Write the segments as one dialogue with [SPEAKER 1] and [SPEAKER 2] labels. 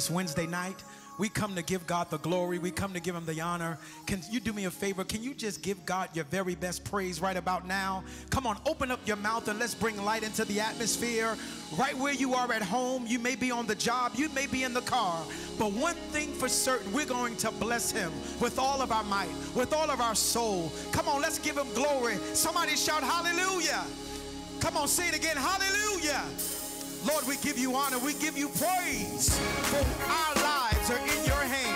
[SPEAKER 1] this Wednesday night. We come to give God the glory. We come to give him the honor. Can you do me a favor? Can you just give God your very best praise right about now? Come on, open up your mouth and let's bring light into the atmosphere. Right where you are at home, you may be on the job, you may be in the car, but one thing for certain, we're going to bless him with all of our might, with all of our soul. Come on, let's give him glory. Somebody shout hallelujah. Come on, say it again. Hallelujah. Lord, we give you honor. We give you praise for our lives are in your hands.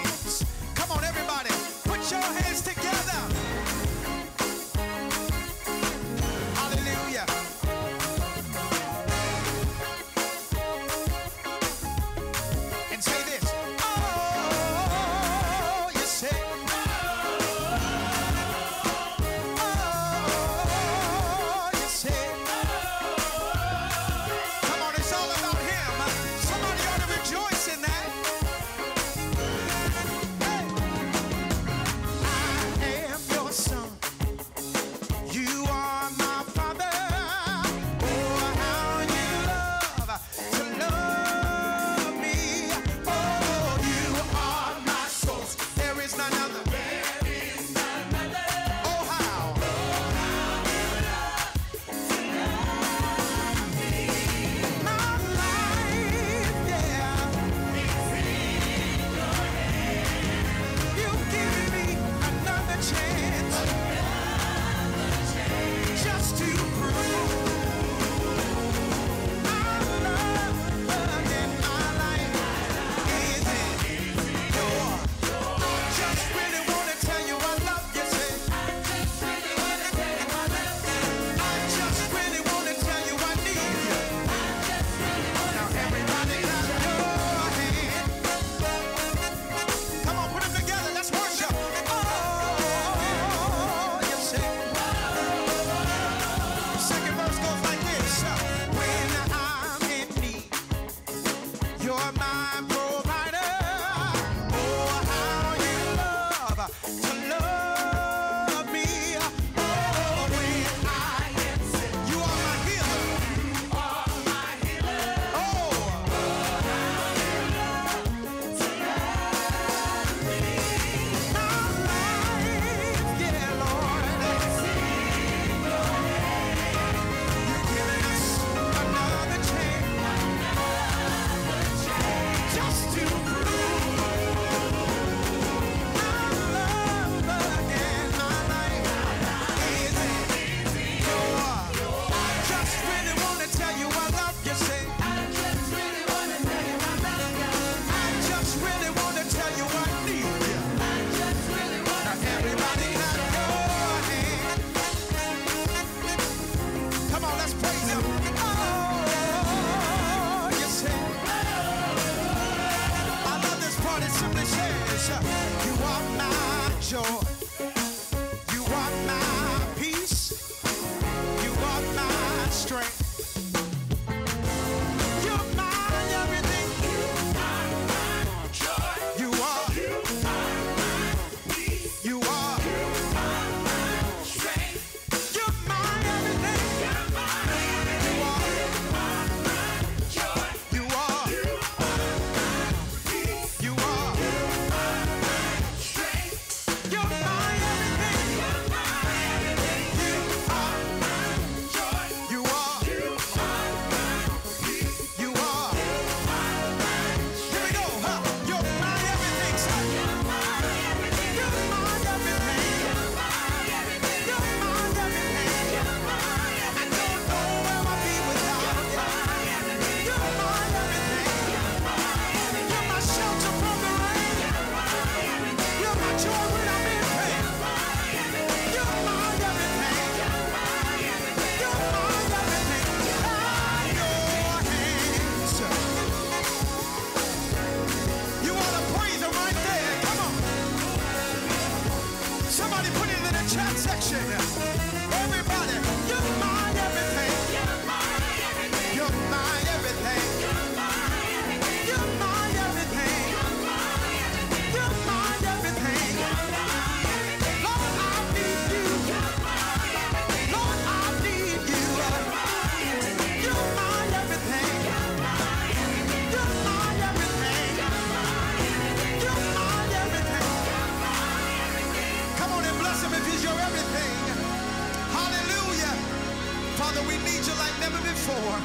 [SPEAKER 1] Father, we need you like never before.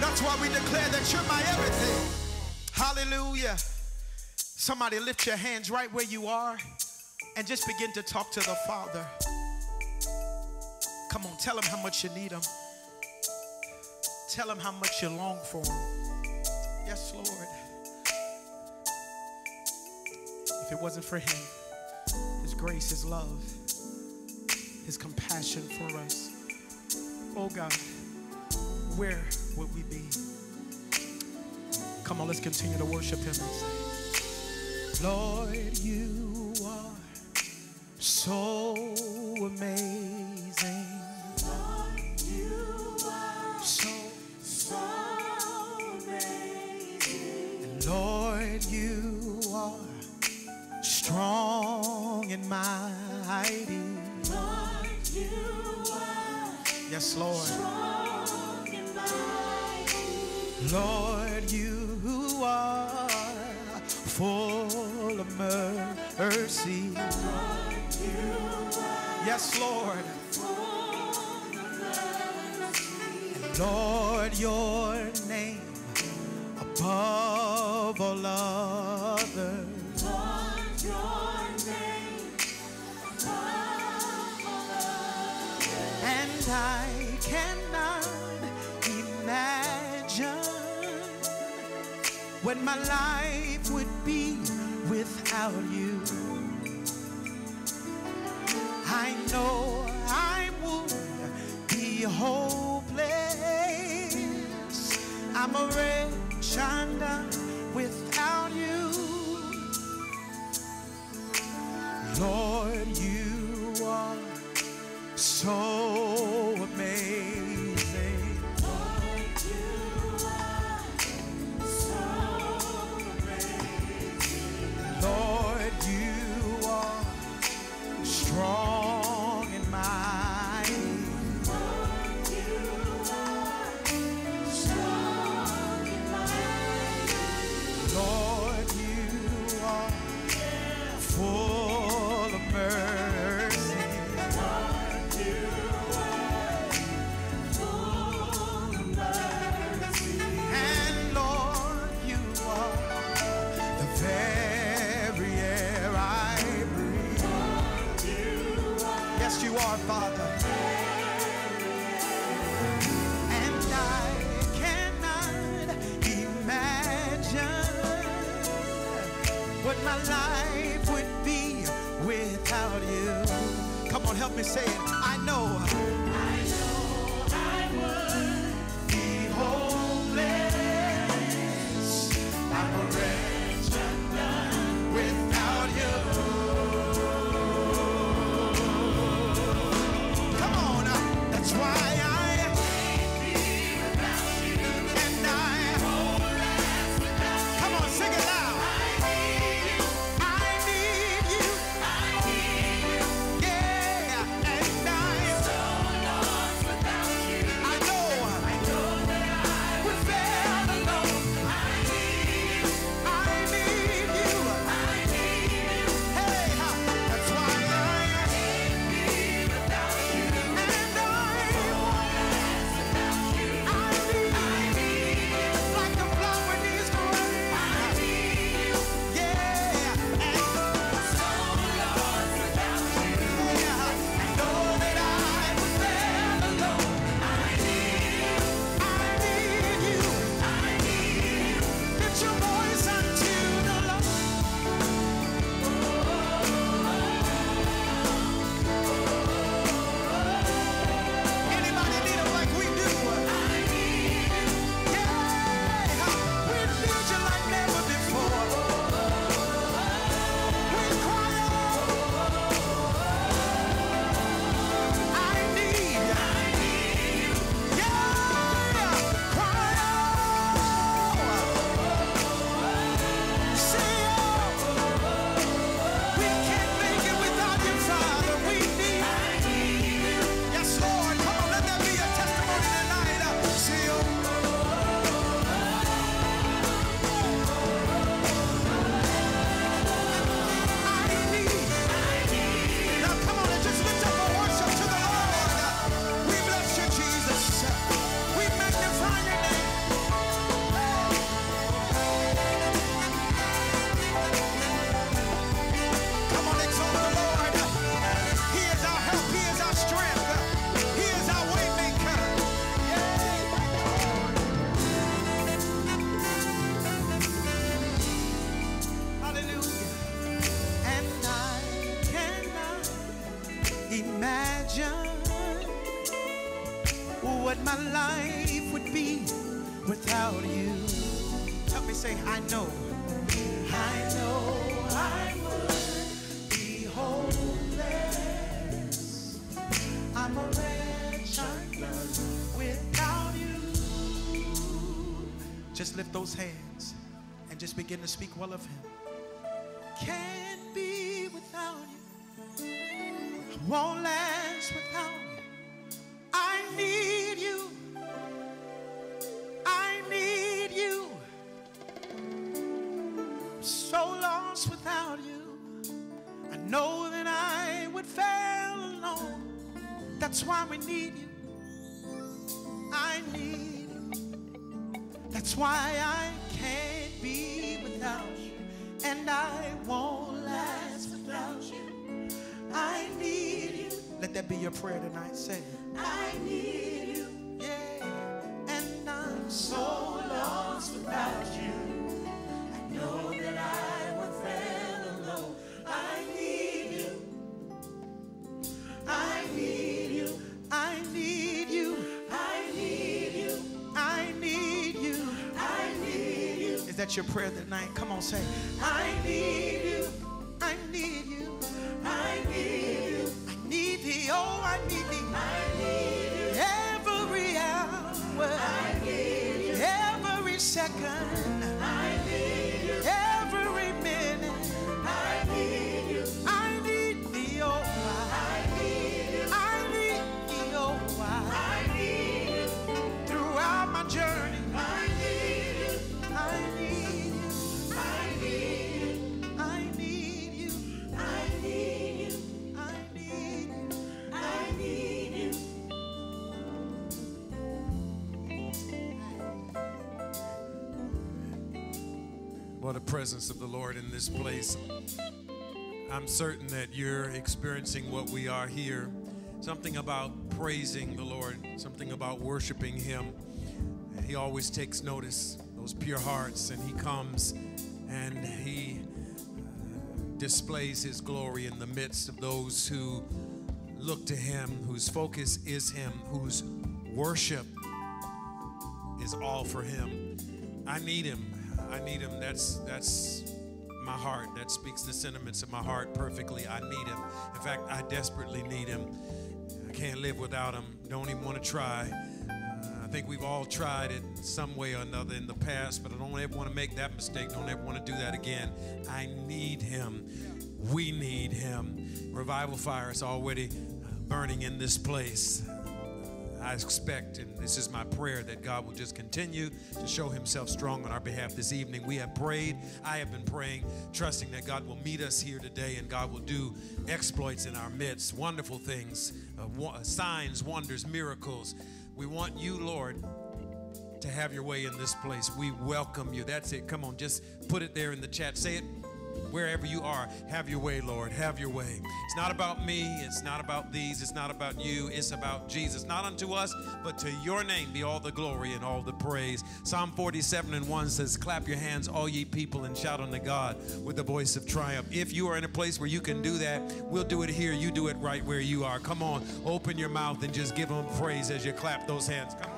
[SPEAKER 1] That's why we declare that you're my everything. Hallelujah. Somebody lift your hands right where you are and just begin to talk to the Father. Come on, tell him how much you need him. Tell him how much you long for him. Yes, Lord. If it wasn't for him, his grace, his love, his compassion for us, oh God, where would we be? Come on, let's continue to worship him Lord, you are so amazing.
[SPEAKER 2] Lord, you are
[SPEAKER 1] So,
[SPEAKER 2] so amazing.
[SPEAKER 1] Lord, you are strong and mighty. Yes, Lord.
[SPEAKER 2] and.
[SPEAKER 1] Lord, you are full of mercy.
[SPEAKER 2] Lord, you are
[SPEAKER 1] Yes, Lord.
[SPEAKER 2] of.
[SPEAKER 1] Lord, your name above all others.
[SPEAKER 2] Lord,
[SPEAKER 1] my life would be without you. I know I would be hopeless. I'm a wretch without you. Lord, you are so begin to speak well of him. Can't be without you. Won't last without you. I need you. I need you. I'm so lost without you. I know that I would fail alone. That's why we need you. I need you. That's why I can't be be your prayer tonight. Say. I need you. Yeah. And I'm so lost without you. I know that I would fail alone. I need you. I need you. I need you. I need you. I need you. I need you. Is that your prayer tonight? Come on, say. I need you.
[SPEAKER 3] Presence of the Lord in this place. I'm certain that you're experiencing what we are here. Something about praising the Lord, something about worshiping Him. He always takes notice, those pure hearts, and He comes and He uh, displays His glory in the midst of those who look to Him, whose focus is Him, whose worship is all for Him. I need Him. I need Him. That's that's my heart. That speaks the sentiments of my heart perfectly. I need Him. In fact, I desperately need Him. I can't live without Him. Don't even want to try. Uh, I think we've all tried it some way or another in the past, but I don't ever want to make that mistake. Don't ever want to do that again. I need Him. We need Him. Revival fire is already burning in this place. I expect, and this is my prayer, that God will just continue to show Himself strong on our behalf this evening. We have prayed. I have been praying, trusting that God will meet us here today and God will do exploits in our midst, wonderful things, uh, signs, wonders, miracles. We want you, Lord, to have your way in this place. We welcome you. That's it. Come on, just put it there in the chat. Say it wherever you are. Have your way, Lord. Have your way. It's not about me. It's not about these. It's not about you. It's about Jesus. Not unto us, but to your name be all the glory and all the praise. Psalm 47 and 1 says, Clap your hands, all ye people, and shout unto God with the voice of triumph. If you are in a place where you can do that, we'll do it here. You do it right where you are. Come on, open your mouth and just give him praise as you clap those hands. Come on,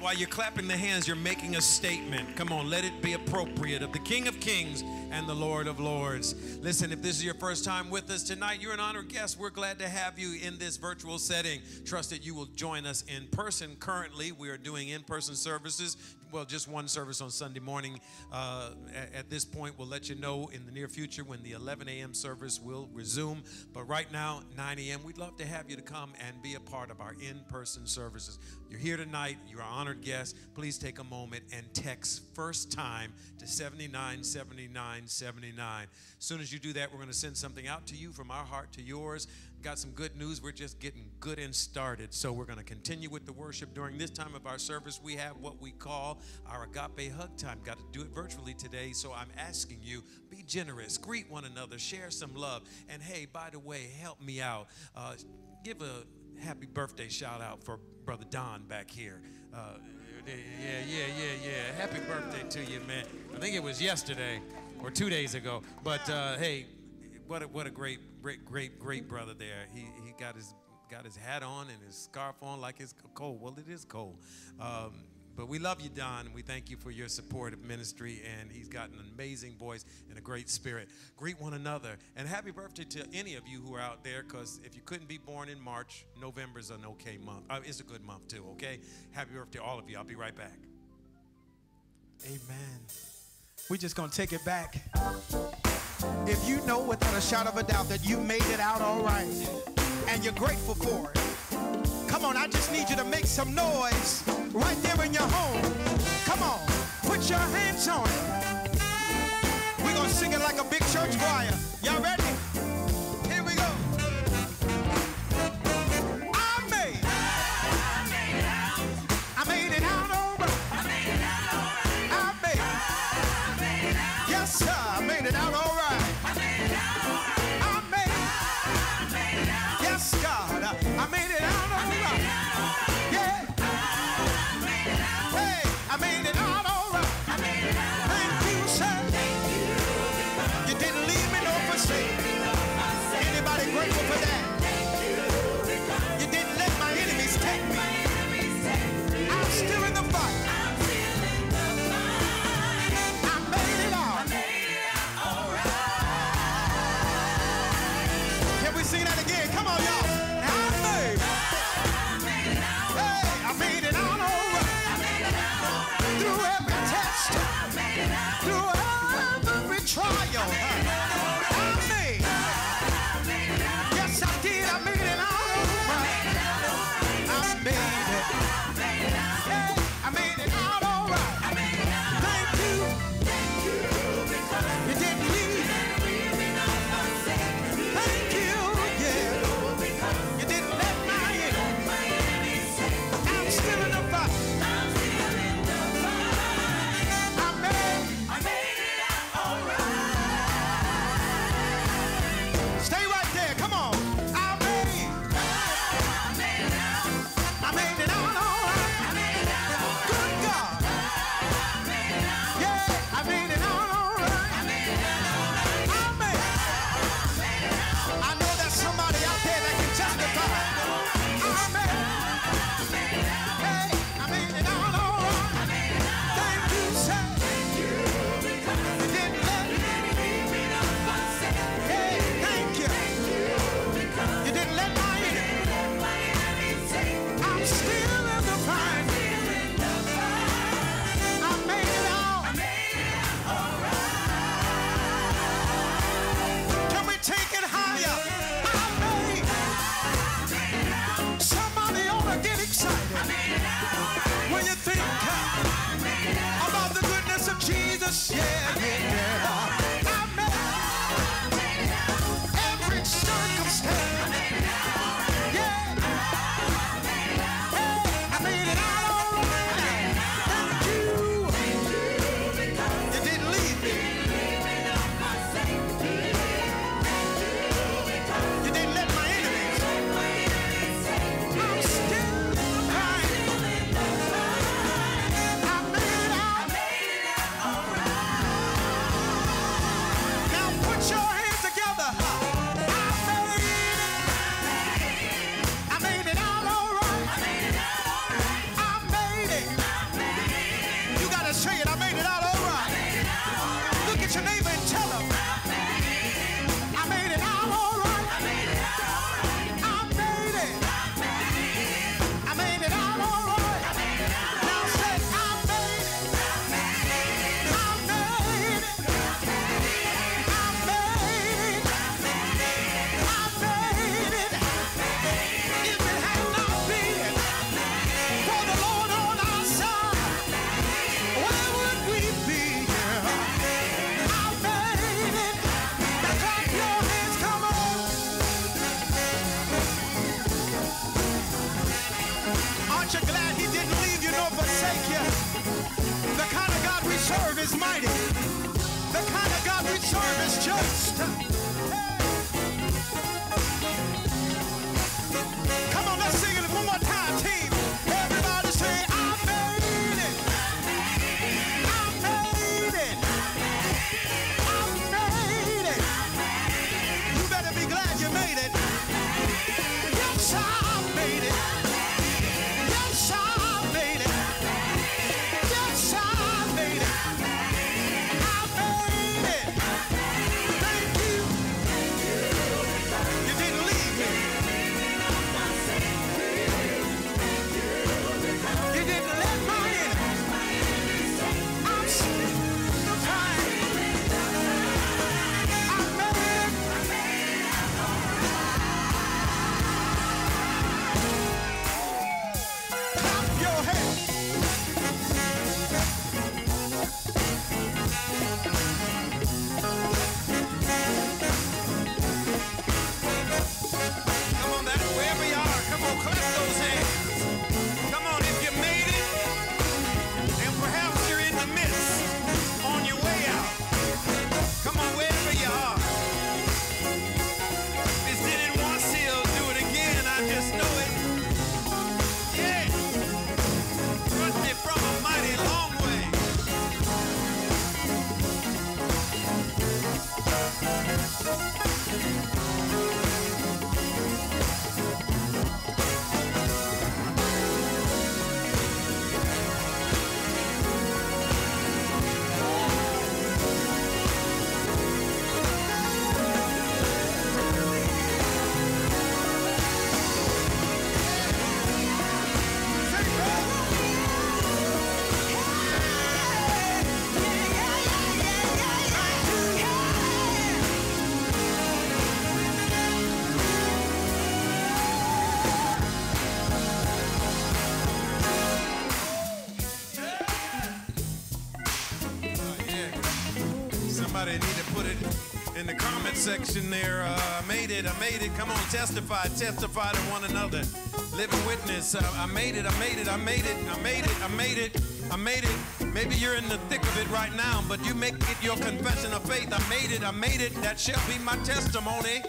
[SPEAKER 3] While you're clapping the hands, you're making a statement. Come on, let it be appropriate of the King of Kings and the Lord of Lords. Listen, if this is your first time with us tonight, you're an honored guest. We're glad to have you in this virtual setting. Trust that you will join us in person. Currently, we are doing in person services. Well, just one service on Sunday morning. Uh, at, this point, we'll let you know in the near future when the 11 a.m. service will resume. But right now, 9 a.m., we'd love to have you to come and be a part of our in person services. You're here tonight, you're an honored guest. Please take a moment and text first time to 79 79 79. As soon as you do that, we're going to send something out to you from our heart to yours. Got some good news. We're just getting good and started. So we're going to continue with the worship. During this time of our service, we have what we call our agape hug time. Got to do it virtually today. So I'm asking you, be generous, greet one another, share some love. And hey, by the way, help me out. Uh, give a happy birthday shout out for Brother Don back here. Uh, yeah, yeah, yeah, yeah. Happy birthday to you, man. I think it was yesterday or two days ago. But uh, hey, what a, what a great, great, great, great brother there. He, he got his got his hat on and his scarf on like it's cold. Well, it is cold. Um, but we love you, Don, and we thank you for your support of ministry. And he's got an amazing voice and a great spirit. Greet one another. And happy birthday to any of you who are out there, because if you couldn't be born in March, November's an okay month. Uh, it's a good month, too, okay? Happy birthday to all of you. I'll be right back.
[SPEAKER 1] Amen. We're just going to take it back. If you know without a shot of a doubt that you made it out all right and you're grateful for it, come on, I just need you to make some noise right there in your home. Come on, put your hands on it. We're going to sing it like a big church choir. Y'all ready?
[SPEAKER 3] Section there. Uh, I made it. I made it. Come on, testify. Testify to one another. Living witness. Uh, I made it. I made it. I made it. I made it. I made it. I made it. Maybe you're in the thick of it right now, but you make it your confession of faith. I made it. I made it. That shall be my testimony.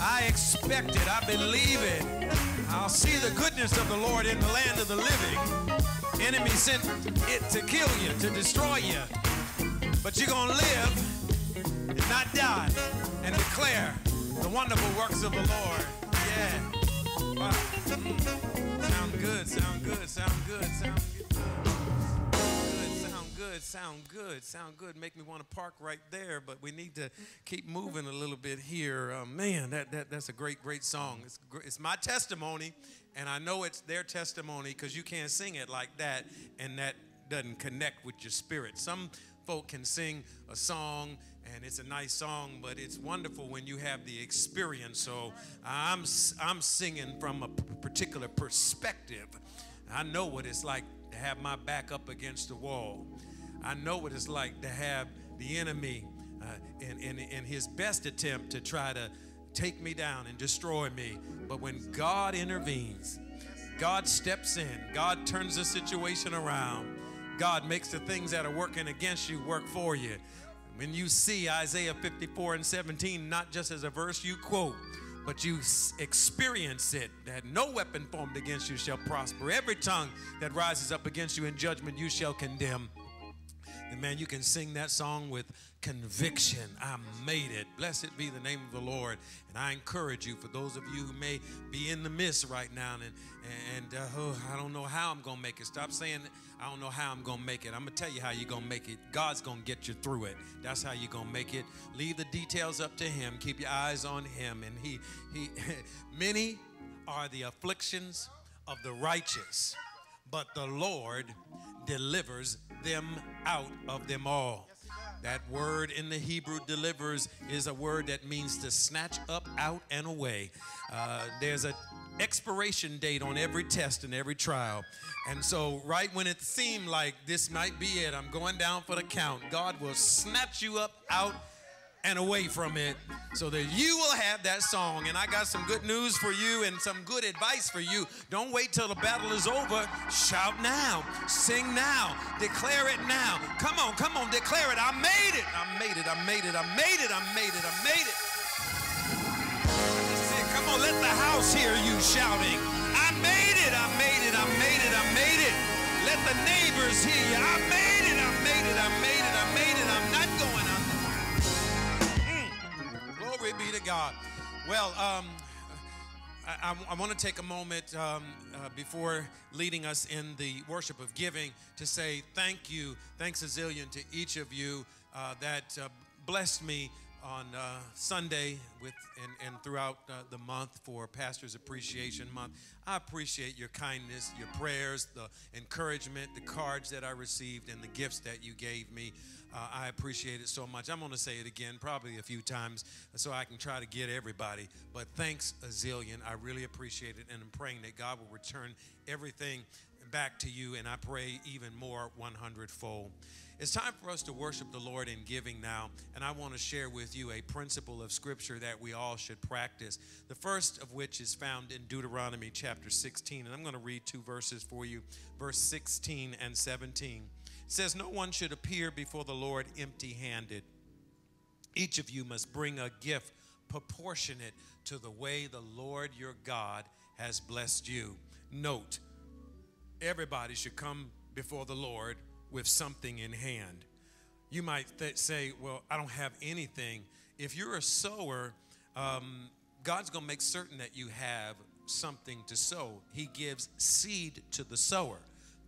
[SPEAKER 3] I expect it. I believe it. I'll see the goodness of the Lord in the land of the living. Enemy sent it to kill you, to destroy you. But you're to live and not die declare the wonderful works of the Lord. Yeah. Wow. Sound good, sound good, sound good, sound good. Good, sound good, sound good, sound good. Make me want to park right there, but we need to keep moving a little bit here. Uh, man, that, that, that's a great, great song. It's, it's my testimony, and I know it's their testimony because you can't sing it like that, and that doesn't connect with your spirit. Some folk can sing a song and it's a nice song, but it's wonderful when you have the experience. So I'm I'm singing from a particular perspective. I know what it's like to have my back up against the wall. I know what it's like to have the enemy uh, in, in, in his best attempt to try to take me down and destroy me. But when God intervenes, God steps in, God turns the situation around. God makes the things that are working against you work for you. When you see Isaiah 54 and 17, not just as a verse you quote, but you experience it that no weapon formed against you shall prosper. Every tongue that rises up against you in judgment, you shall condemn. Man, you can sing that song with conviction. I made it. Blessed be the name of the Lord. And I encourage you, for those of you who may be in the midst right now, and and uh, oh, I don't know how I'm gonna make it. Stop saying I don't know how I'm gonna make it. I'm gonna tell you how you're gonna make it. God's gonna get you through it. That's how you're gonna make it. Leave the details up to Him. Keep your eyes on Him. And He He many are the afflictions of the righteous, but the Lord delivers them out of them all. That word in the Hebrew delivers is a word that means to snatch up, out, and away. Uh, there's an expiration date on every test and every trial. And so, right when it seemed like this might be it, I'm going down for the count, God will snatch you up, out, and away from it so that you will have that song. And I got some good news for you and some good advice for you. Don't wait till the battle is over. Shout now, sing now, declare it now. Come on, come on, declare it. I made it. I made it. I made it. I made it. I made it. I made it. That's. Come on, let the house hear you shouting. I made it. I made it. I made it. I made it. Let the neighbors hear you. I made it. I made it. I made it. I made it. Be to God. Well, um, I, I, want to take a moment um, uh, before leading us in the worship of giving to say thank you, thanks a zillion to each of you uh, that uh, blessed me on uh, Sunday with and, and throughout uh, the month for Pastors Appreciation Month. I appreciate your kindness, your prayers, the encouragement, the cards that I received, and the gifts that you gave me. Uh, I appreciate it so much. I'm going to say it again, probably a few times, so I can try to get everybody. But thanks a zillion. I really appreciate it, and I'm praying that God will return everything back to you, and I pray even more 100 fold. It's time for us to worship the Lord in giving now, and I want to share with you a principle of Scripture that we all should practice. The first of which is found in Deuteronomy chapter 16, and I'm going to read two verses for you, verse 16 and 17. It says, No one should appear before the Lord empty handed. Each of you must bring a gift proportionate to the way the Lord your God has blessed you. Note, everybody should come before the Lord with something in hand. You might th- say, Well, I don't have anything. If you're a sower, um, God's going to make certain that you have something to sow. He gives seed to the sower.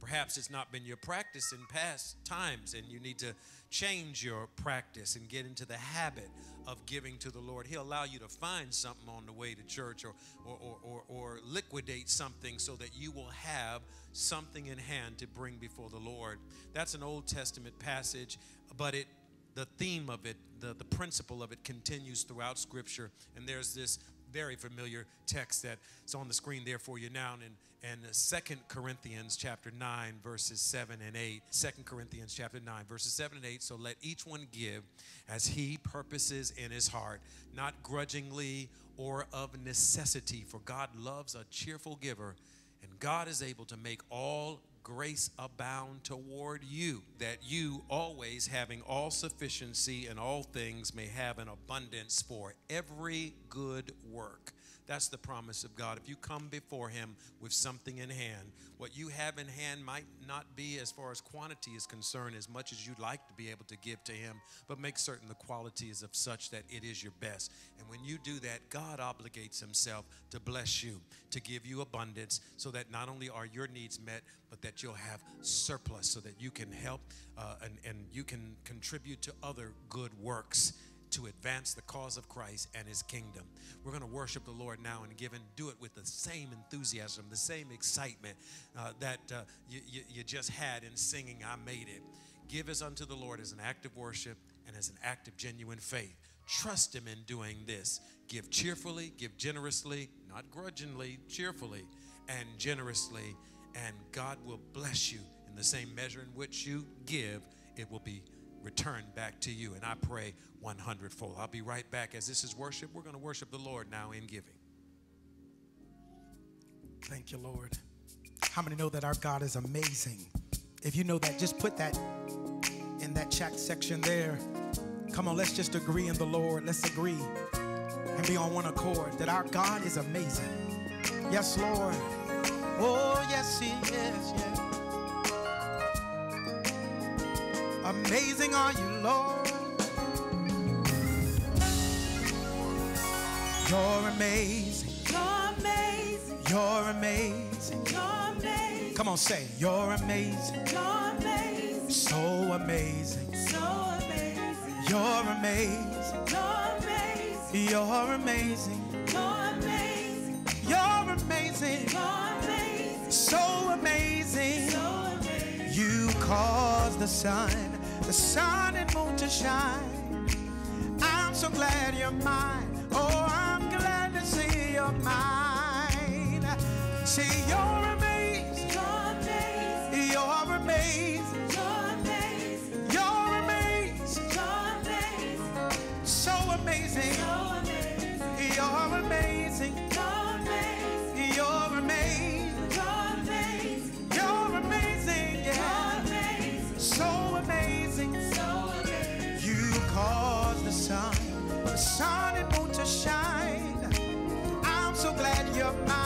[SPEAKER 3] Perhaps it's not been your practice in past times, and you need to change your practice and get into the habit of giving to the Lord. He'll allow you to find something on the way to church or, or, or, or, or liquidate something so that you will have something in hand to bring before the Lord. That's an Old Testament passage, but it the theme of it, the, the principle of it continues throughout Scripture. And there's this very familiar text that's on the screen there for you now. And and uh, Second Corinthians chapter 9 verses 7 and 8. 2 Corinthians chapter 9 verses 7 and 8. So let each one give as he purposes in his heart, not grudgingly or of necessity, for God loves a cheerful giver, and God is able to make all grace abound toward you, that you always having all sufficiency in all things may have an abundance for every good work. That's the promise of God. If you come before Him with something in hand, what you have in hand might not be, as far as quantity is concerned, as much as you'd like to be able to give to Him, but make certain the quality is of such that it is your best. And when you do that, God obligates Himself to bless you, to give you abundance, so that not only are your needs met, but that you'll have surplus, so that you can help uh, and, and you can contribute to other good works to advance the cause of Christ and his kingdom. We're going to worship the Lord now and give and do it with the same enthusiasm, the same excitement uh, that uh, you, you, you just had in singing, I Made It. Give as unto the Lord as an act of worship and as an act of genuine faith. Trust him in doing this. Give cheerfully, give generously, not grudgingly, cheerfully and generously, and God will bless you in the same measure in which you give, it will be returned back to you. And I pray 100 fold. I'll be right back. As this is worship, we're going to worship the Lord now in giving.
[SPEAKER 1] Thank you, Lord. How many know that our God is amazing? If you know that, just put that in that chat section there. Come on, let's just agree in the Lord. Let's agree and be on one accord that our God is amazing. Yes, Lord. Oh, yes, He is. Yeah. Amazing are you, Lord. You're amazing.
[SPEAKER 2] You're amazing.
[SPEAKER 1] You're amazing.
[SPEAKER 2] You're amazing.
[SPEAKER 1] Come on, say, You're amazing.
[SPEAKER 2] You're amazing.
[SPEAKER 1] So amazing.
[SPEAKER 2] So amazing.
[SPEAKER 1] You're amazing.
[SPEAKER 2] You're amazing.
[SPEAKER 1] You're amazing.
[SPEAKER 2] You're amazing.
[SPEAKER 1] You're amazing.
[SPEAKER 2] You're amazing.
[SPEAKER 1] So amazing.
[SPEAKER 2] So amazing.
[SPEAKER 1] You cause the sun, the sun and moon to shine. I'm so glad you're mine. Oh, I'm glad to see you're mine. See, you're amazing.
[SPEAKER 2] You're amazing.
[SPEAKER 1] You're amazing.
[SPEAKER 2] You're amazing.
[SPEAKER 1] You're amazing.
[SPEAKER 2] You're amazing.
[SPEAKER 1] So amazing.
[SPEAKER 2] So
[SPEAKER 1] sun and moon to shine. I'm so glad you're mine.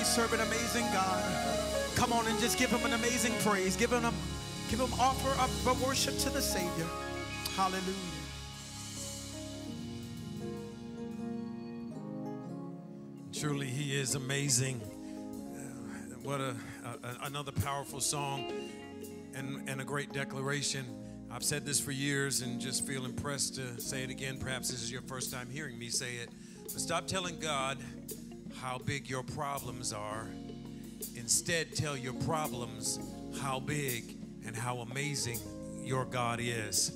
[SPEAKER 1] We serve an amazing God. Come on and just give him an amazing praise. Give him, a, give him offer up for worship to the Savior. Hallelujah.
[SPEAKER 3] Truly, He is amazing. What a, a another powerful song and, and a great declaration. I've said this for years and just feel impressed to say it again. Perhaps this is your first time hearing me say it. But stop telling God how big your problems are. Instead, tell your problems how big and how amazing your God is.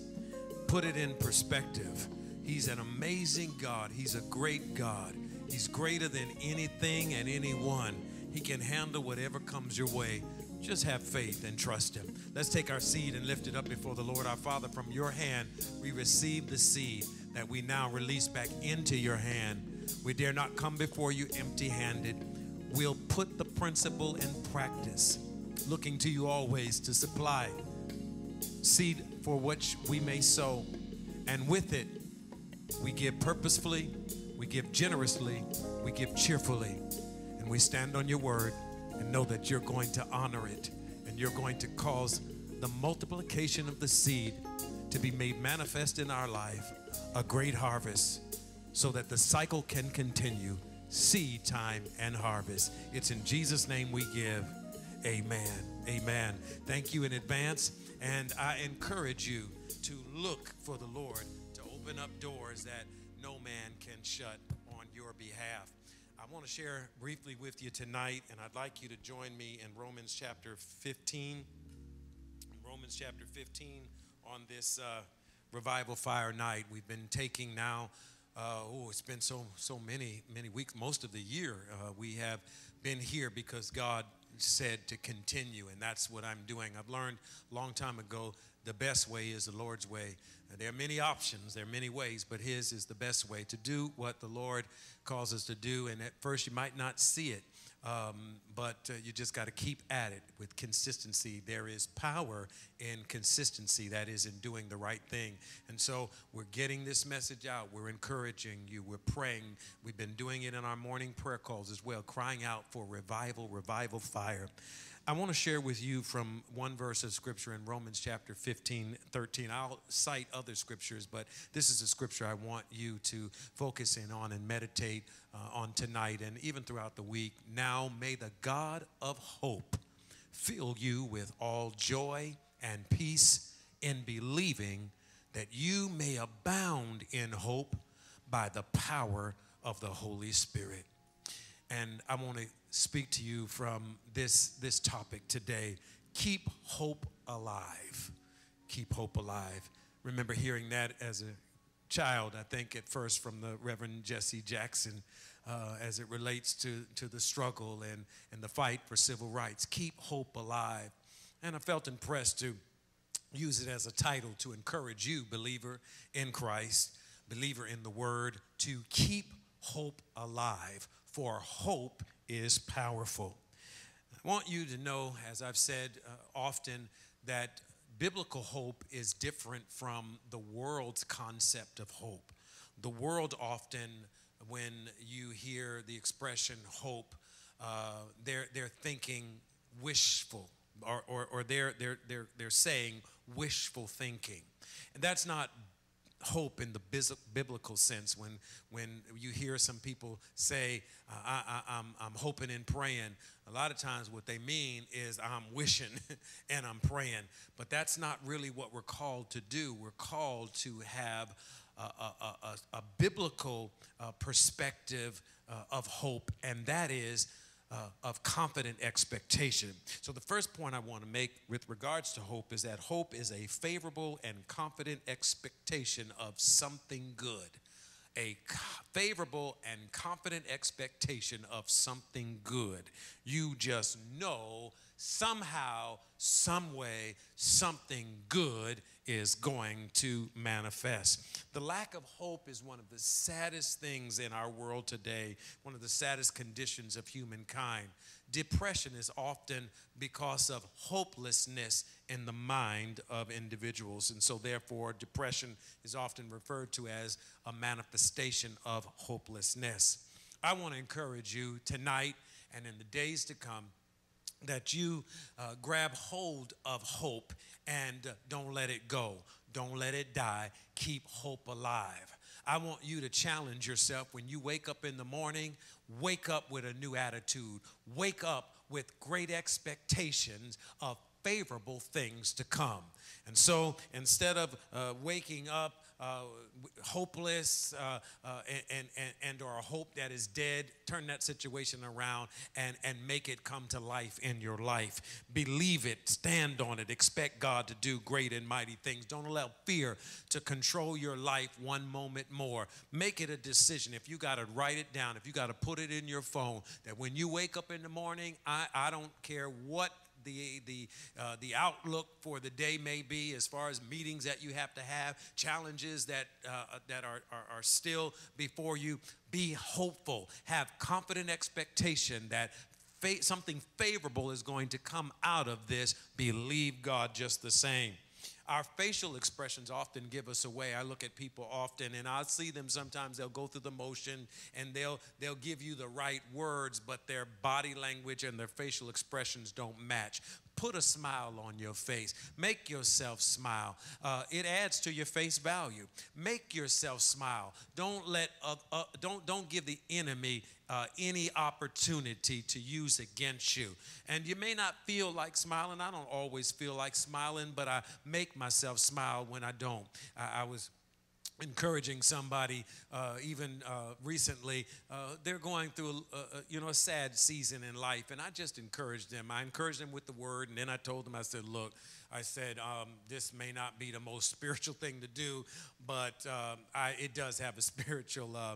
[SPEAKER 3] Put it in perspective. He's an amazing God. He's a great God. He's greater than anything and anyone. He can handle whatever comes your way. Just have faith and trust Him. Let's take our seed and lift it up before the Lord our Father. From your hand, we receive the seed that we now release back into your hand. We dare not come before you empty handed. We'll put the principle in practice, looking to you always to supply seed for which we may sow. And with it, we give purposefully, we give generously, we give cheerfully. And we stand on your word and know that you're going to honor it and you're going to cause the multiplication of the seed to be made manifest in our life, a great harvest, so that the cycle can continue seed time and harvest. It's in Jesus' name we give. Amen. Amen. Thank you in advance. And I encourage you to look for the Lord to open up doors that no man can shut on your behalf. I want to share briefly with you tonight, and I'd like you to join me in Romans chapter 15. Romans chapter 15 on this uh, revival fire night. We've been taking now, uh, oh, it's been so so many many weeks, most of the year. Uh, we have been here because God said to continue, and that's what I'm doing. I've learned a long time ago the best way is the Lord's way. There are many options, there are many ways, but His is the best way to do what the Lord calls us to do. And at first, you might not see it, um, but uh, you just got to keep at it with consistency. There is power in consistency, that is, in doing the right thing. And so we're getting this message out. We're encouraging you. We're praying. We've been doing it in our morning prayer calls as well, crying out for revival, revival fire. I want to share with you from one verse of scripture in Romans chapter 15, 13. I'll cite other scriptures, but this is a scripture I want you to focus in on and meditate uh, on tonight and even throughout the week. Now may the God of hope fill you with all joy and peace in believing that you may abound in hope by the power of the Holy Spirit and I want to speak to you from this this topic today. Keep hope alive. Keep hope alive. Remember hearing that as a child. I think at first from the Reverend Jesse Jackson, uh, as it relates to to the struggle and and the fight for civil rights. Keep hope alive. And I felt impressed to use it as a title to encourage you, believer in Christ, believer in the Word, to keep hope alive, for hope is powerful. I want you to know, as I've said uh, often, that biblical hope is different from the world's concept of hope. The world often, when you hear the expression hope, uh, they're, they're thinking wishful or, or, or they're, they're, they're, they're saying wishful thinking. And that's not hope in the biblical sense. When, when you hear some people say, I, I, I'm, I'm hoping and praying, a lot of times what they mean is I'm wishing and I'm praying. But that's not really what we're called to do. We're called to have a, a, a, a biblical uh, perspective uh, of hope, and that is uh, of confident expectation. So, the first point I want to make with regards to hope is that hope is a favorable and confident expectation of something good. A favorable and confident expectation of something good. You just know somehow, some way, something good is going to manifest. The lack of hope is one of the saddest things in our world today, one of the saddest conditions of humankind. Depression is often because of hopelessness in the mind of individuals. And so, therefore, depression is often referred to as a manifestation of hopelessness. I want to encourage you tonight and in the days to come that you uh, grab hold of hope and don't let it go. Don't let it die. Keep hope alive. I want you to challenge yourself when you wake up in the morning, wake up with a new attitude. Wake up with great expectations of favorable things to come. And so instead of uh, waking up hopeless uh, uh, and, and, and or a hope that is dead, turn that situation around and, and make it come to life in your life. Believe it, stand on it, expect God to do great and mighty things. Don't allow fear to control your life one moment more. Make it a decision. If you got to write it down, if you got to put it in your phone, that when you wake up in the morning, I, I don't care what the, the, uh, the outlook for the day may be as far as meetings that you have to have, challenges that, uh, that are, are, are still before you. Be hopeful. Have confident expectation that fa- something favorable is going to come out of this. Believe God just the same. Our facial expressions often give us away. I look at people often and I'll see them sometimes they'll go through the motion and they'll they'll give you the right words but their body language and their facial expressions don't match. Put a smile on your face. Make yourself smile. Uh, it adds to your face value. Make yourself smile. Don't let uh, uh, don't don't give the enemy uh, any opportunity to use against you. And you may not feel like smiling. I don't always feel like smiling, but I make myself smile when I don't. I, I was encouraging somebody uh, even uh, recently uh, they're going through a, a, you know a sad season in life and i just encouraged them i encouraged them with the word and then i told them i said look i said um, this may not be the most spiritual thing to do but um, I, it does have a spiritual uh,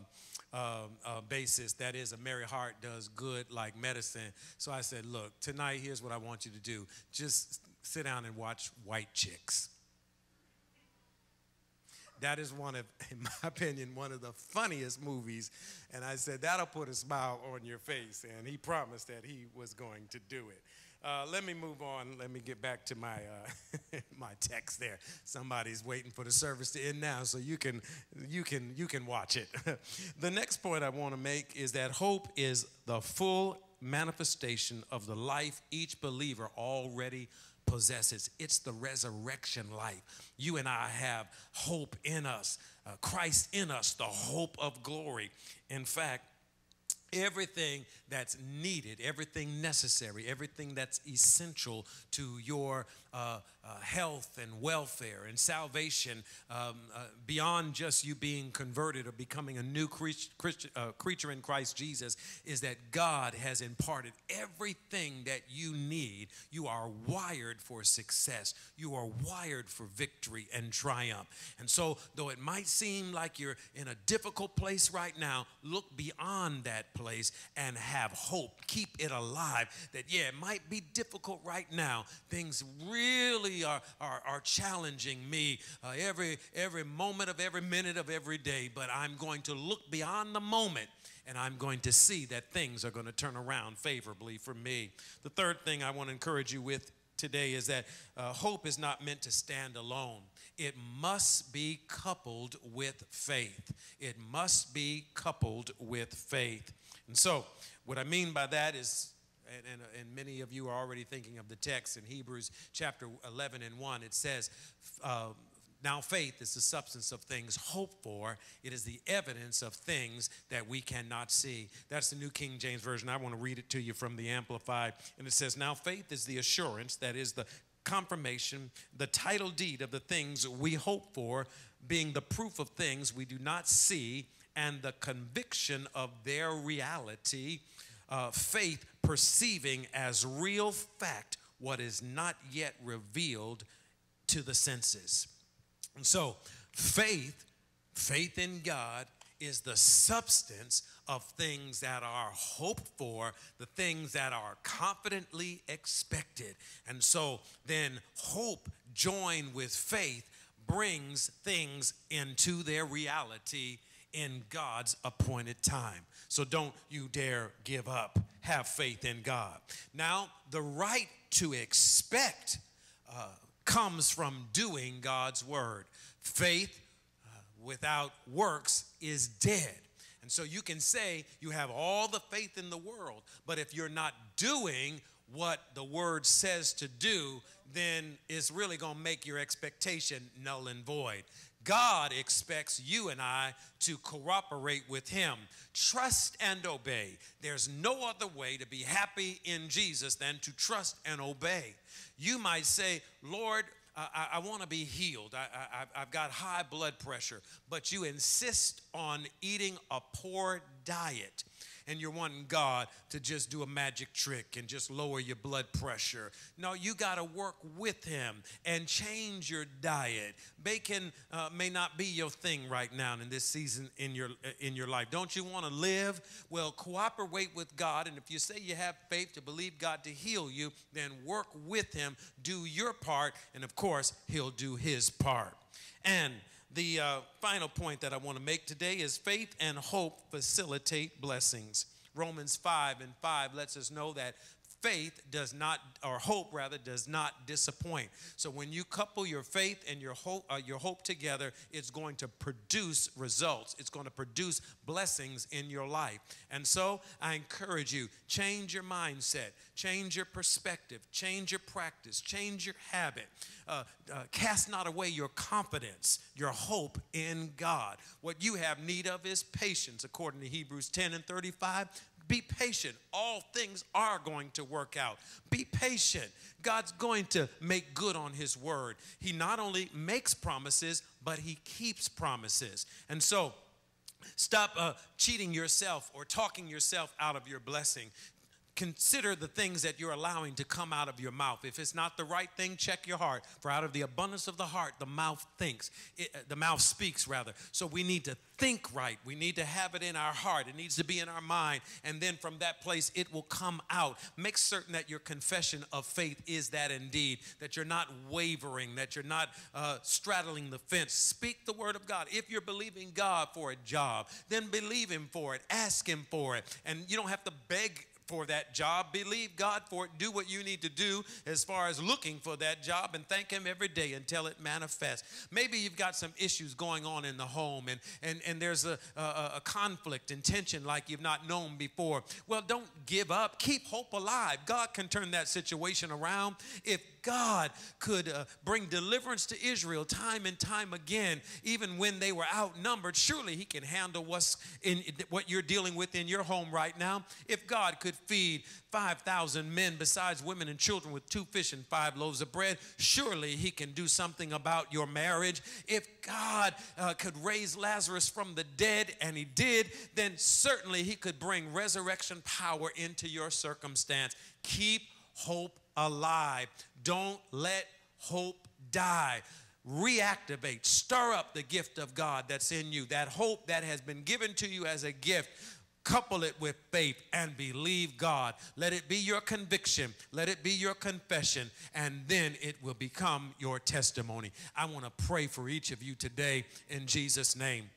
[SPEAKER 3] um, uh, basis that is a merry heart does good like medicine so i said look tonight here's what i want you to do just sit down and watch white chicks that is one of, in my opinion, one of the funniest movies. And I said, that'll put a smile on your face. And he promised that he was going to do it. Uh, let me move on. Let me get back to my, uh, my text there. Somebody's waiting for the service to end now, so you can, you can, you can watch it. the next point I want to make is that hope is the full manifestation of the life each believer already possesses. It's the resurrection life. You and I have hope in us, uh, Christ in us, the hope of glory. In fact, everything that's needed, everything necessary, everything that's essential to your uh, uh, health and welfare and salvation um, uh, beyond just you being converted or becoming a new uh, creature in Christ Jesus is that God has imparted everything that you need. You are wired for success, you are wired for victory and triumph. And so, though it might seem like you're in a difficult place right now, look beyond that place and have hope. Keep it alive. That, yeah, it might be difficult right now. Things really are, are, are challenging me uh, every, every moment of every minute of every day, but I'm going to look beyond the moment and I'm going to see that things are going to turn around favorably for me. The third thing I want to encourage you with today is that uh, hope is not meant to stand alone. It must be coupled with faith. It must be coupled with faith. And so, what I mean by that is and, and, and, many of you are already thinking of the text in Hebrews chapter 11 and 1. It says, uh, Now faith is the substance of things hoped for, it is the evidence of things that we cannot see. That's the New King James Version. I want to read it to you from the Amplified. And it says, Now faith is the assurance, that is the confirmation, the title deed of the things we hope for, being the proof of things we do not see, and the conviction of their reality uh, faith perceiving as real fact what is not yet revealed to the senses. And so, faith, faith in God, is the substance of things that are hoped for, the things that are confidently expected. And so then hope joined with faith brings things into their reality in God's appointed time. So don't you dare give up. Have faith in God. Now, the right to expect uh, comes from doing God's word. Faith uh, without works is dead. And so you can say you have all the faith in the world, but if you're not doing what the word says to do, then it's really going to make your expectation null and void. God expects you and I to cooperate with Him. Trust and obey. There's no other way to be happy in Jesus than to trust and obey. You might say, Lord, I, I want to be healed. I, I, I've got high blood pressure, but you insist on eating a poor diet and you're wanting God to just do a magic trick and just lower your blood pressure. No, you got to work with Him and change your diet. Bacon uh, may not be your thing right now in this season in your uh, in your life. Don't you want to live? Well, cooperate with God, and if you say you have faith to believe God to heal you, then work with Him. Do your part, and of course, He'll do His part. And the uh, final point that I want to make today is faith and hope facilitate blessings. Romans 5 and 5 lets us know that faith does not, or hope rather, does not disappoint. So when you couple your faith and your hope, uh, your hope together, it's going to produce results. It's going to produce blessings in your life. And so I encourage you, change your mindset, change your perspective, change your practice, change your habit. Uh, uh, cast not away your confidence, your hope in God. What you have need of is patience, according to Hebrews 10 and 35. Be patient. All things are going to work out. Be patient. God's going to make good on His word. He not only makes promises, but He keeps promises. And so, Stop uh, cheating yourself or talking yourself out of your blessing consider the things that you're allowing to come out of your mouth. If it's not the right thing, check your heart. For out of the abundance of the heart, the mouth thinks, it, uh, the mouth speaks, rather. So we need to think right. We need to have it in our heart. It needs to be in our mind. And then from that place, it will come out. Make certain that your confession of faith is that indeed, that you're not wavering, that you're not uh, straddling the fence. Speak the word of God. If you're believing God for a job, then believe Him for it. Ask Him for it. And you don't have to beg for that job. Believe God for it. Do what you need to do as far as looking for that job and thank Him every day until it manifests. Maybe you've got some issues going on in the home and, and, and there's a, a, a conflict and tension like you've not known before. Well, don't give up. Keep hope alive. God can turn that situation around. If God could uh, bring deliverance to Israel time and time again, even when they were outnumbered, surely He can handle what's in what you're dealing with in your home right now. If God could feed 5,000 men besides women and children with two fish and five loaves of bread, surely He can do something about your marriage. If God uh, could raise Lazarus from the dead, and He did, then certainly He could bring resurrection power into your circumstance. Keep hope alive. Don't let hope die. Reactivate, stir up the gift of God that's in you, that hope that has been given to you as a gift. Couple it with faith and believe God. Let it be your conviction. Let it be your confession. And then it will become your testimony. I want to pray for each of you today in Jesus' name.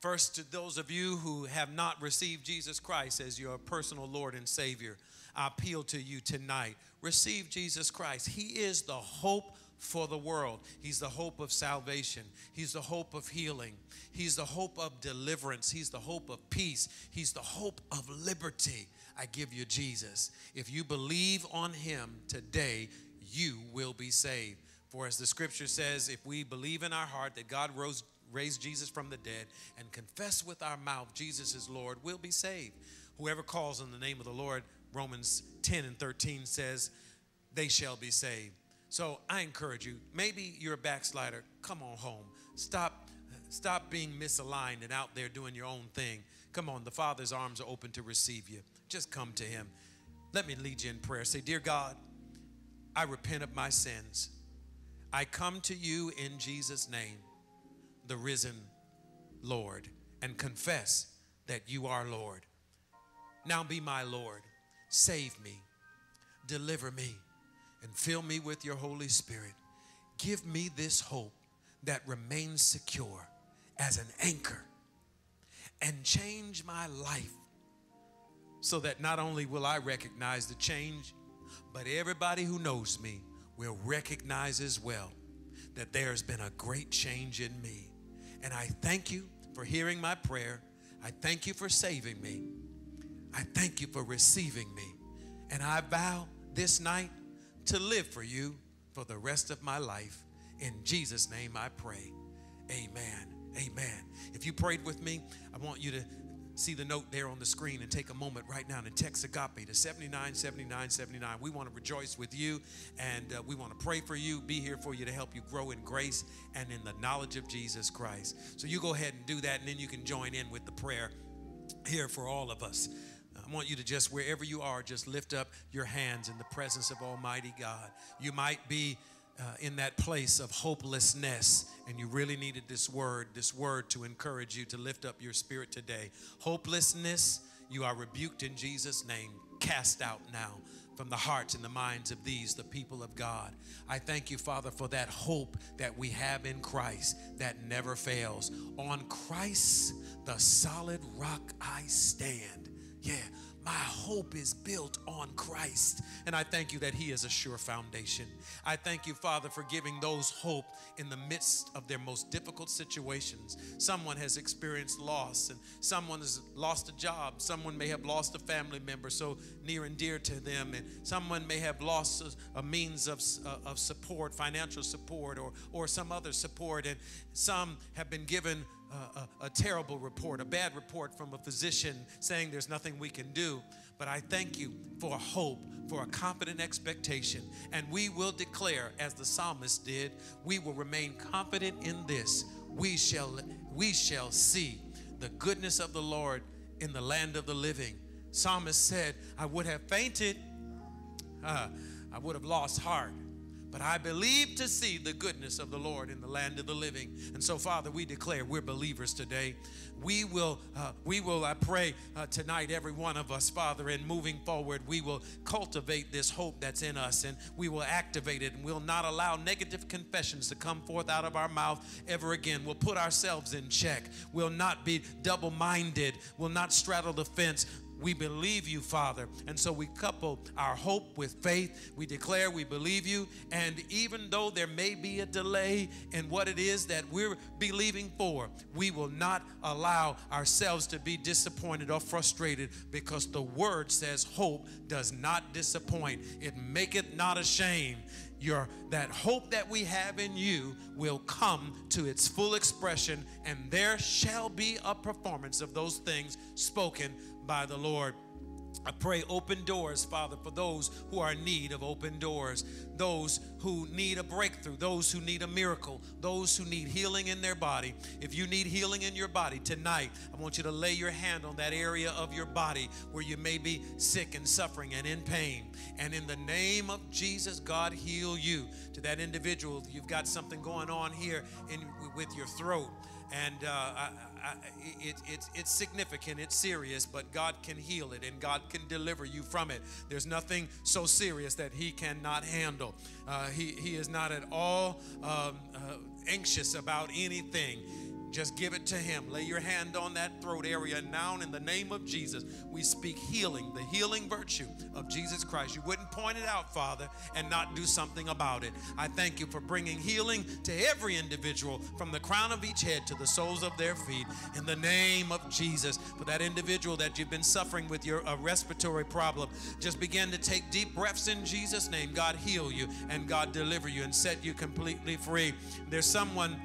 [SPEAKER 3] First, to those of you who have not received Jesus Christ as your personal Lord and Savior, I appeal to you tonight. Receive Jesus Christ. He is the hope for the world. He's the hope of salvation. He's the hope of healing. He's the hope of deliverance. He's the hope of peace. He's the hope of liberty. I give you Jesus. If you believe on him today, you will be saved. For as the scripture says, if we believe in our heart that God rose, raised Jesus from the dead and confess with our mouth Jesus is Lord, we'll be saved. Whoever calls on the name of the Lord Romans 10 and 13 says, they shall be saved. So I encourage you, maybe you're a backslider, come on home. Stop, stop being misaligned and out there doing your own thing. Come on, the Father's arms are open to receive you. Just come to Him. Let me lead you in prayer. Say, Dear God, I repent of my sins. I come to you in Jesus' name, the risen Lord, and confess that you are Lord. Now be my Lord. Save me, deliver me, and fill me with your Holy Spirit. Give me this hope that remains secure as an anchor and change my life so that not only will I recognize the change, but everybody who knows me will recognize as well that there's been a great change in me. And I thank you for hearing my prayer. I thank you for saving me. I thank you for receiving me. And I vow this night to live for you for the rest of my life. In Jesus' name I pray. Amen. Amen. If you prayed with me, I want you to see the note there on the screen and take a moment right now and text agape to 797979 we want to rejoice with you and uh, we want to pray for you be here for you to help you grow in grace and in the knowledge of jesus christ so you go ahead and do that and then you can join in with the prayer here for all of us I want you to just, wherever you are, just lift up your hands in the presence of Almighty God. You might be uh, in that place of hopelessness and you really needed this word, this word to encourage you to lift up your spirit today. Hopelessness, you are rebuked in Jesus' name, cast out now from the hearts and the minds of these, the people of God. I thank you, Father, for that hope that we have in Christ that never fails. On Christ, the solid rock I stand. Yeah, my hope is built on Christ. And I thank you that He is a sure foundation. I thank you, Father, for giving those hope in the midst of their most difficult situations. Someone has experienced loss, and someone has lost a job. Someone may have lost a family member so near and dear to them, and someone may have lost a, a means of, uh, of support, financial support, or, or some other support. And some have been given a, a, terrible report, a bad report from a physician saying there's nothing we can do. But I thank you for hope, for a confident expectation. And we will declare, as the psalmist did, we will remain confident in this. We shall, we shall see the goodness of the Lord in the land of the living. Psalmist said, I would have fainted, uh, I would have lost heart but I believe to see the goodness of the Lord in the land of the living. And so, Father, we declare we're believers today. We will, uh, we will, I pray uh, tonight, every one of us, Father, in moving forward, we will cultivate this hope that's in us and we will activate it and we'll not allow negative confessions to come forth out of our mouth ever again. We'll put ourselves in check. We'll not be double minded. We'll not straddle the fence we believe you, Father. And so we couple our hope with faith. We declare we believe you. And even though there may be a delay in what it is that we're believing for, we will not allow ourselves to be disappointed or frustrated because the word says hope does not disappoint. It maketh not ashamed your that hope that we have in you will come to its full expression and there shall be a performance of those things spoken by the Lord. I pray open doors, Father, for those who are in need of open doors, those who need a breakthrough, those who need a miracle, those who need healing in their body. If you need healing in your body tonight, I want you to lay your hand on that area of your body where you may be sick and suffering and in pain. And in the name of Jesus, God heal you. To that individual, you've got something going on here in, with your throat and uh, I, I, it, it's, it's significant, it's serious, but God can heal it and God can deliver you from it. There's nothing so serious that He cannot handle. Uh, he, he is not at all um, uh, anxious about anything. Just give it to Him. Lay your hand on that throat area now. In the name of Jesus, we speak healing, the healing virtue of Jesus Christ. You wouldn't point it out, Father, and not do something about it. I thank you for bringing healing to every individual from the crown of each head to the soles of their feet. In the name of Jesus, for that individual that you've been suffering with your respiratory problem, just begin to take deep breaths in Jesus' name. God heal you and God deliver you and set you completely free. There's someone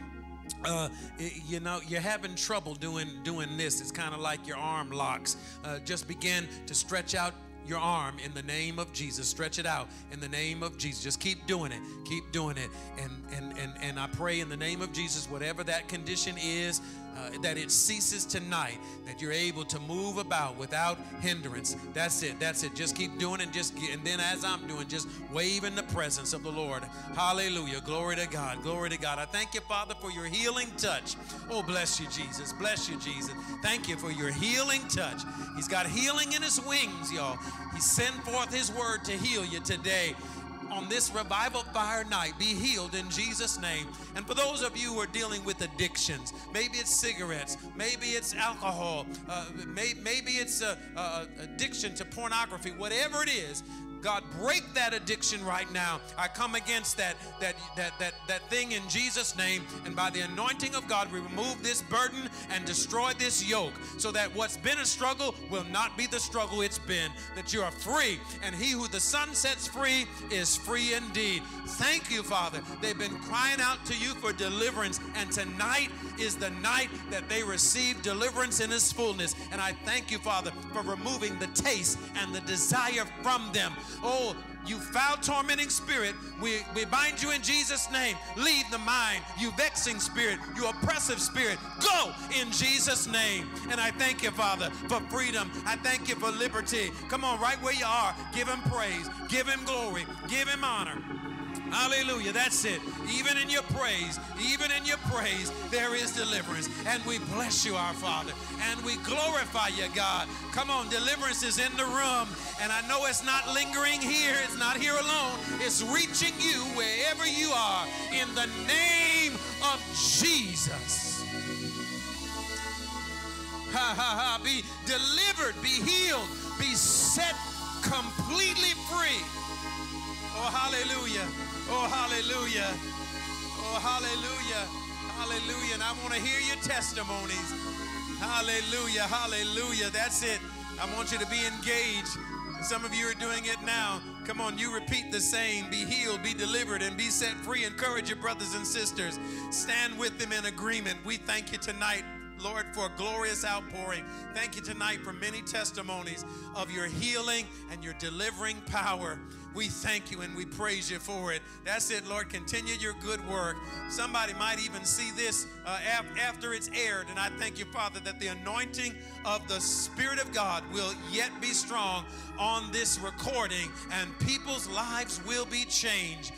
[SPEAKER 3] uh, you know you're having trouble doing doing this it's kind of like your arm locks uh, just begin to stretch out your arm in the name of Jesus. Stretch it out in the name of Jesus. Just keep doing it. Keep doing it. And and and and I pray in the name of Jesus, whatever that condition is, uh, that it ceases tonight, that you're able to move about without hindrance. That's it. That's it. Just keep doing it. Just get, and then as I'm doing, just wave in the presence of the Lord. Hallelujah. Glory to God. Glory to God. I thank you, Father, for your healing touch. Oh, bless you, Jesus. Bless you, Jesus. Thank you for your healing touch. He's got healing in his wings, y'all. He sent forth his word to heal you today on this revival fire night be healed in Jesus' name. And for those of you who are dealing with addictions, maybe it's cigarettes, maybe it's alcohol, uh, may, maybe it's a, a addiction to pornography, whatever it is, God, break that addiction right now. I come against that that that that that thing in Jesus' name, and by the anointing of God, we remove this burden and destroy this yoke, so that what's been a struggle will not be the struggle it's been. That you are free, and he who the Son sets free is free indeed. Thank you, Father. They've been crying out to you for deliverance, and tonight is the night that they receive deliverance in His fullness. And I thank you, Father, for removing the taste and the desire from them. Oh, you foul tormenting spirit, we, we bind you in Jesus' name. Leave the mind, you vexing spirit, you oppressive spirit. Go in Jesus' name. And I thank you, Father, for freedom. I thank you for liberty. Come on, right where you are, give him praise, give him glory, give him honor. Hallelujah. That's it. Even in your praise, even in your praise, there is deliverance. And we bless you, our Father. And we glorify you, God. Come on, deliverance is in the room. And I know it's not lingering here, it's not here alone. It's reaching you wherever you are in the name of Jesus. Ha ha ha. Be delivered, be healed, be set completely free. Oh, hallelujah. Oh, hallelujah. Oh, hallelujah. Hallelujah. And I want to hear your testimonies. Hallelujah. Hallelujah. That's it. I want you to be engaged. Some of you are doing it now. Come on, you repeat the same. Be healed, be delivered, and be set free. Encourage your brothers and sisters. Stand with them in agreement. We thank you tonight Lord, for a glorious outpouring. Thank you tonight for many testimonies of your healing and your delivering power. We thank you and we praise you for it. That's it, Lord. Continue your good work. Somebody might even see this uh, after it's aired. And I thank you, Father, that the anointing of the Spirit of God will yet be strong on this recording and people's lives will be changed.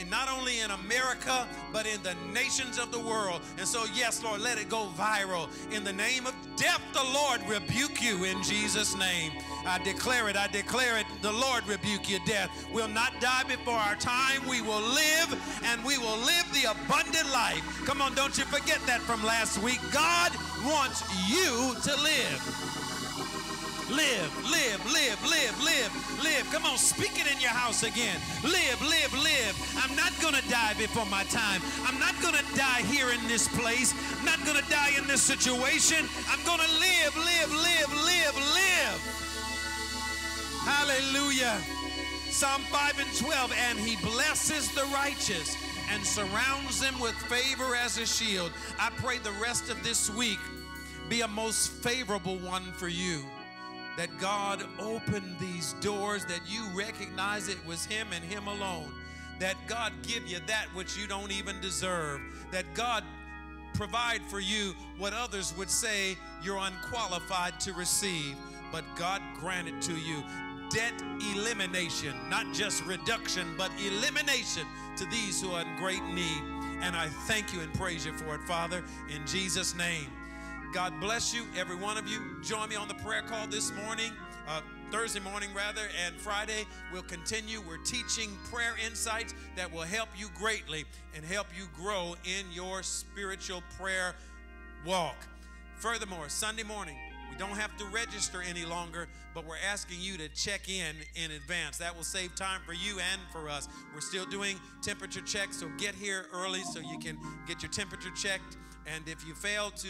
[SPEAKER 3] And not only in America, but in the nations of the world. And so, yes, Lord, let it go viral. In the name of death, the Lord rebuke you in Jesus' name. I declare it, I declare it. The Lord rebuke you, death. We'll not die before our time. We will live and we will live the abundant life. Come on, don't you forget that from last week. God wants you to live. Live, live, live, live, live, live. Come on, speak it in your house again. Live, live, live. I'm not going to die before my time. I'm not going to die here in this place. I'm not going to die in this situation. I'm going to live, live, live, live, live. Hallelujah. Psalm 5 and 12. And he blesses the righteous and surrounds them with favor as a shield. I pray the rest of this week be a most favorable one for you that God opened these doors, that you recognize it was Him and Him alone, that God give you that which you don't even deserve, that God provide for you what others would say you're unqualified to receive, but God granted to you debt elimination, not just reduction, but elimination to these who are in great need. And I thank you and praise you for it, Father, in Jesus' name. God bless you, every one of you. Join me on the prayer call this morning, uh, Thursday morning rather, and Friday we'll continue. We're teaching prayer insights that will help you greatly and help you grow in your spiritual prayer walk. Furthermore, Sunday morning, we don't have to register any longer, but we're asking you to check in in advance. That will save time for you and for us. We're still doing temperature checks, so get here early so you can get your temperature checked. And if you fail to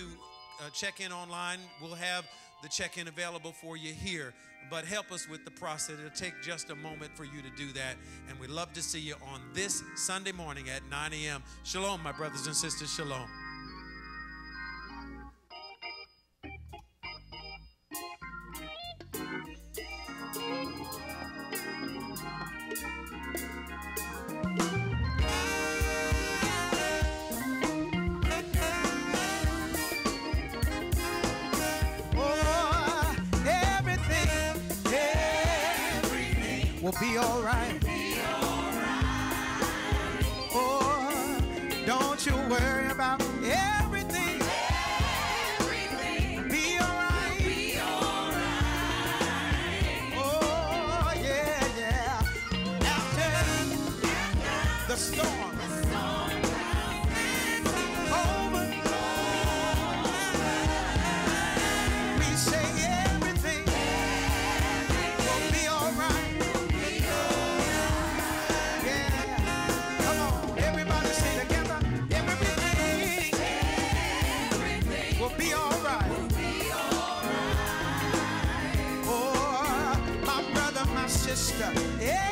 [SPEAKER 3] uh, check in online. We'll have the check in available for you here. But help us with the process. It'll take just a moment for you to do that. And we'd love to see you on this Sunday morning at 9 a.m. Shalom, my brothers and sisters. Shalom.
[SPEAKER 1] will be alright. We'll be alright. Oh, don't you worry. した、えー。